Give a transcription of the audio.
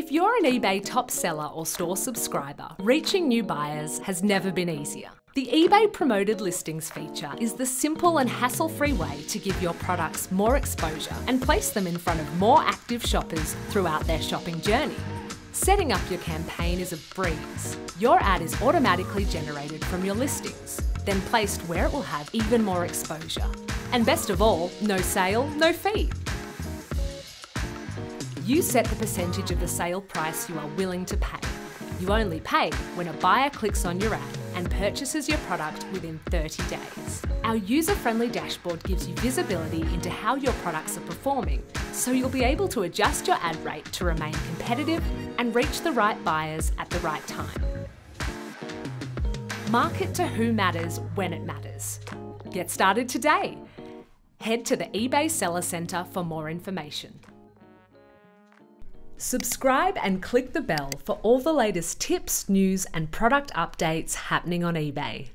If you're an eBay top seller or store subscriber, reaching new buyers has never been easier. The eBay Promoted Listings feature is the simple and hassle free way to give your products more exposure and place them in front of more active shoppers throughout their shopping journey. Setting up your campaign is a breeze. Your ad is automatically generated from your listings, then placed where it will have even more exposure. And best of all, no sale, no fee. You set the percentage of the sale price you are willing to pay. You only pay when a buyer clicks on your ad and purchases your product within 30 days. Our user friendly dashboard gives you visibility into how your products are performing, so you'll be able to adjust your ad rate to remain competitive and reach the right buyers at the right time. Market to who matters when it matters. Get started today. Head to the eBay Seller Centre for more information. Subscribe and click the bell for all the latest tips, news, and product updates happening on eBay.